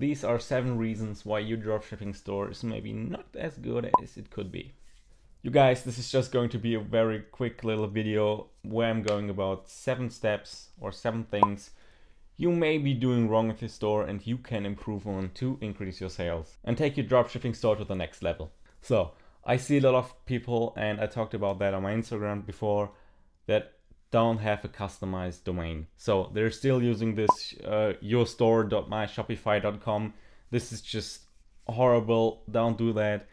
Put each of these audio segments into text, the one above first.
these are seven reasons why your dropshipping store is maybe not as good as it could be. You guys, this is just going to be a very quick little video where I'm going about seven steps or seven things you may be doing wrong with your store and you can improve on to increase your sales and take your dropshipping store to the next level. So, I see a lot of people, and I talked about that on my Instagram before, that don't have a customized domain. So they're still using this uh, yourstore.myshopify.com. This is just horrible. Don't do that.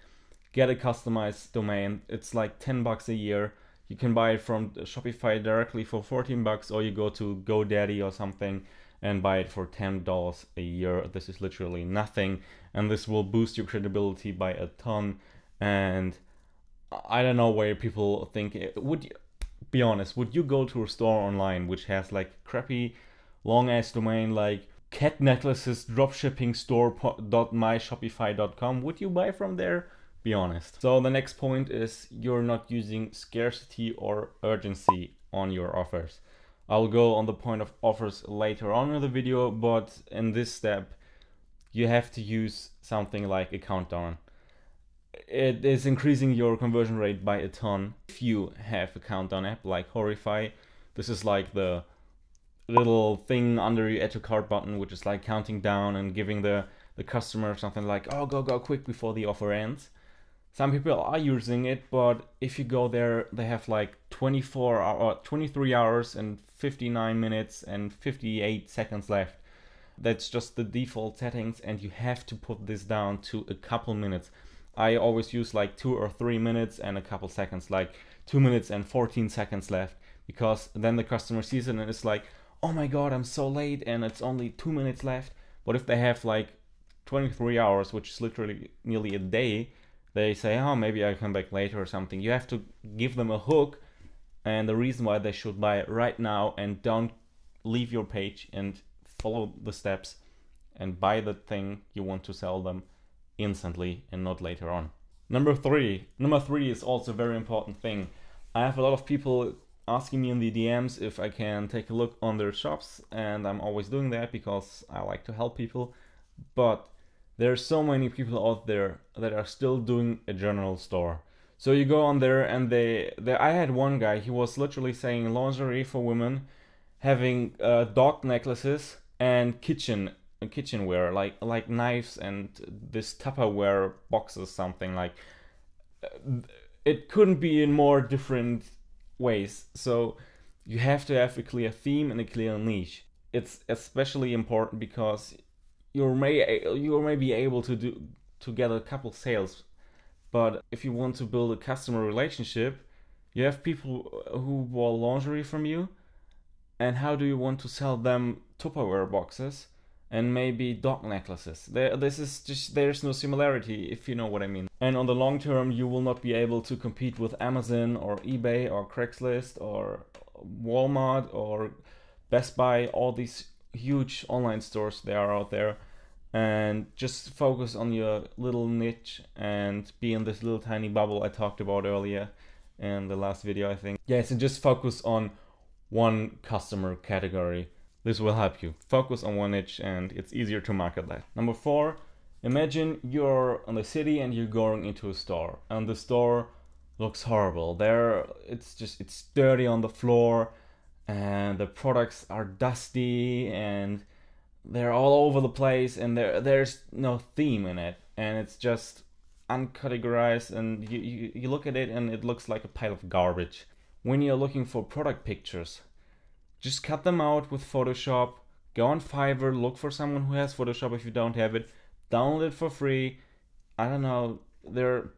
Get a customized domain. It's like 10 bucks a year. You can buy it from Shopify directly for 14 bucks, or you go to GoDaddy or something and buy it for $10 a year. This is literally nothing, and this will boost your credibility by a ton. And I don't know where people think it would. Be honest, would you go to a store online which has like crappy long ass domain like cat necklaces dropshipping store.myshopify.com? Would you buy from there? Be honest. So the next point is you're not using scarcity or urgency on your offers. I'll go on the point of offers later on in the video, but in this step, you have to use something like a countdown it is increasing your conversion rate by a ton. If you have a countdown app like Hurrify, this is like the little thing under your add to cart button, which is like counting down and giving the, the customer something like, oh, go, go quick before the offer ends. Some people are using it, but if you go there, they have like 24 or uh, 23 hours and 59 minutes and 58 seconds left. That's just the default settings, and you have to put this down to a couple minutes. I always use like two or three minutes and a couple seconds, like two minutes and 14 seconds left, because then the customer sees it and it's like, oh my god, I'm so late and it's only two minutes left. But if they have like 23 hours, which is literally nearly a day, they say, oh, maybe I'll come back later or something. You have to give them a hook and the reason why they should buy it right now and don't leave your page and follow the steps and buy the thing you want to sell them instantly and not later on. Number three. Number three is also a very important thing. I have a lot of people asking me in the DMs if I can take a look on their shops, and I'm always doing that because I like to help people. But there are so many people out there that are still doing a general store. So you go on there and they, they I had one guy, he was literally saying lingerie for women, having uh, dog necklaces and kitchen kitchenware, like like knives and this Tupperware boxes, something like. Uh, it couldn't be in more different ways. So you have to have a clear theme and a clear niche. It's especially important because you may you may be able to do to get a couple sales, but if you want to build a customer relationship, you have people who buy lingerie from you, and how do you want to sell them Tupperware boxes? And maybe dog necklaces. There, this is just there's no similarity if you know what I mean. And on the long term, you will not be able to compete with Amazon or eBay or Craigslist or Walmart or Best Buy. All these huge online stores they are out there, and just focus on your little niche and be in this little tiny bubble I talked about earlier in the last video, I think. Yes, and just focus on one customer category this will help you. Focus on one niche and it's easier to market that. Number four, imagine you're in the city and you're going into a store and the store looks horrible. There it's just it's dirty on the floor and the products are dusty and they're all over the place and there there's no theme in it and it's just uncategorized and you, you, you look at it and it looks like a pile of garbage. When you're looking for product pictures, just cut them out with Photoshop. Go on Fiverr, look for someone who has Photoshop if you don't have it. Download it for free. I don't know, there are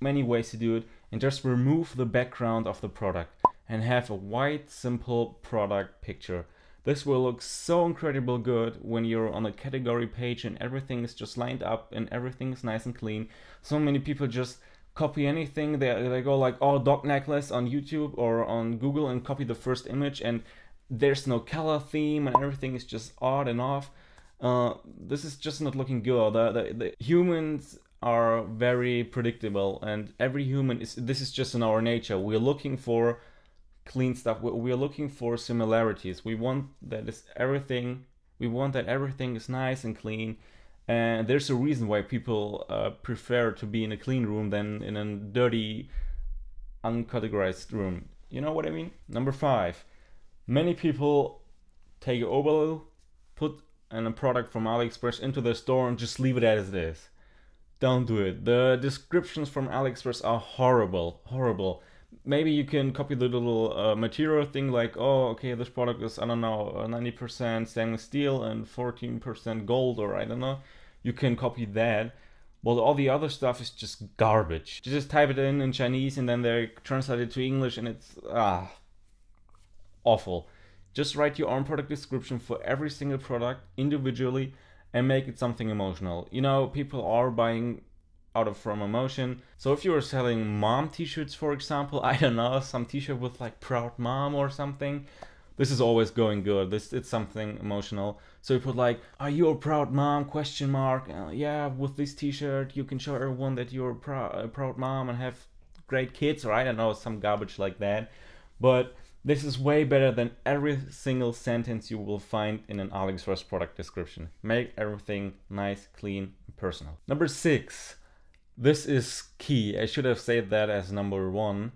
many ways to do it. And just remove the background of the product and have a white, simple product picture. This will look so incredible good when you're on a category page and everything is just lined up and everything is nice and clean. So many people just copy anything. They, they go like, oh, dog necklace on YouTube or on Google and copy the first image and there's no color theme and everything is just odd and off. Uh, this is just not looking good. The, the, the, humans are very predictable, and every human is. This is just in our nature. We're looking for clean stuff. We're looking for similarities. We want that is everything. We want that everything is nice and clean, And there's a reason why people uh, prefer to be in a clean room than in a dirty, uncategorized room. You know what I mean? Number five, many people take Oberlo, put a product from AliExpress into their store and just leave it as it is. Don't do it. The descriptions from AliExpress are horrible, horrible. Maybe you can copy the little uh, material thing like, oh, okay, this product is, I don't know, 90% stainless steel and 14% gold, or I don't know. You can copy that. But all the other stuff is just garbage. You just type it in in Chinese and then they translate it to English and it's, ah, awful. Just write your own product description for every single product individually and make it something emotional. You know, people are buying out of from emotion. So if you are selling mom t-shirts, for example, I don't know, some t-shirt with like proud mom or something, this is always going good. This it's something emotional. So you put like, "Are you a proud mom?" Question mark. Uh, yeah, with this T-shirt, you can show everyone that you're a, prou- a proud mom and have great kids, or I don't know, some garbage like that. But this is way better than every single sentence you will find in an AliExpress product description. Make everything nice, clean, personal. Number six. This is key. I should have said that as number one.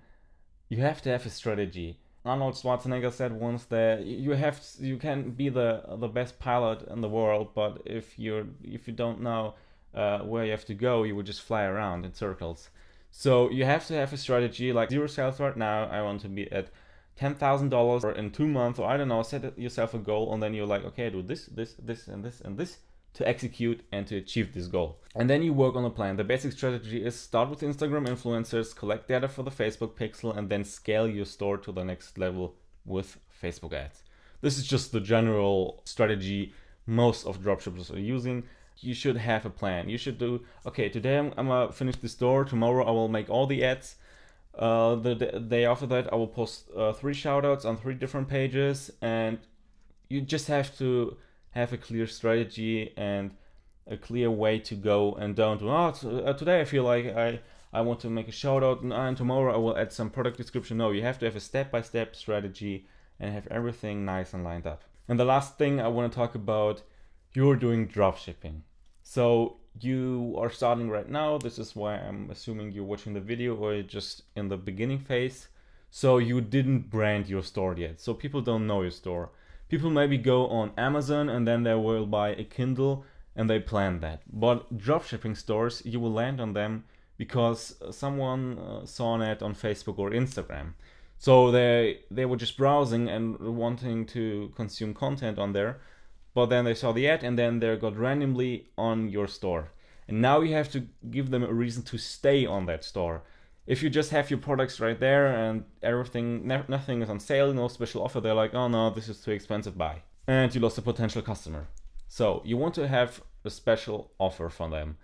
You have to have a strategy. Arnold Schwarzenegger said once that you have you can be the the best pilot in the world, but if you're if you don't know uh, where you have to go, you will just fly around in circles. So you have to have a strategy like zero sales right now. I want to be at $10,000 in two months, or I don't know, set yourself a goal, and then you're like, okay, I do this, this, this, and this, and this to execute and to achieve this goal. And then you work on a plan. The basic strategy is start with Instagram influencers, collect data for the Facebook pixel, and then scale your store to the next level with Facebook ads. This is just the general strategy most of dropshippers are using. You should have a plan. You should do, okay, today I'm, I'm gonna finish the store, tomorrow I will make all the ads uh, the, day after that, I will post uh, three shoutouts on three different pages, and you just have to have a clear strategy and a clear way to go, and don't. Oh, uh, today I feel like I I want to make a shoutout, and, and tomorrow I will add some product description. No, you have to have a step-by-step -step strategy and have everything nice and lined up. And the last thing I want to talk about, you're doing dropshipping. So you are starting right now. This is why I'm assuming you're watching the video or just in the beginning phase. So you didn't brand your store yet. So people don't know your store. People maybe go on Amazon and then they will buy a Kindle and they plan that. But dropshipping stores, you will land on them because someone uh, saw ad on Facebook or Instagram. So they they were just browsing and wanting to consume content on there but then they saw the ad and then they got randomly on your store. And now you have to give them a reason to stay on that store. If you just have your products right there and everything, nothing is on sale, no special offer, they're like, oh no, this is too expensive, buy. And you lost a potential customer. So you want to have a special offer for them.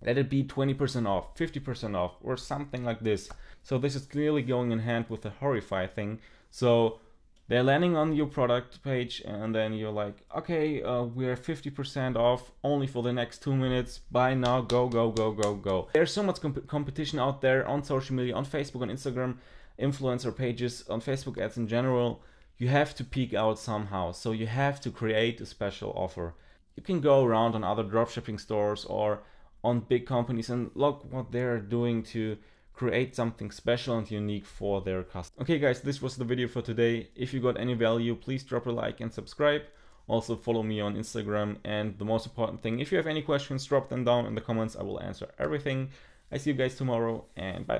Let it be 20% off, 50% off, or something like this. So this is clearly going in hand with the hurrify thing. So they're landing on your product page and then you're like okay uh, we're 50% off only for the next two minutes. Buy now. Go go go go go. There's so much comp competition out there on social media on facebook on instagram influencer pages on facebook ads in general. You have to peak out somehow. So you have to create a special offer. You can go around on other dropshipping stores or on big companies and look what they're doing to create something special and unique for their customers. Okay guys, this was the video for today. If you got any value, please drop a like and subscribe. Also follow me on Instagram and the most important thing, if you have any questions, drop them down in the comments. I will answer everything. I see you guys tomorrow and bye.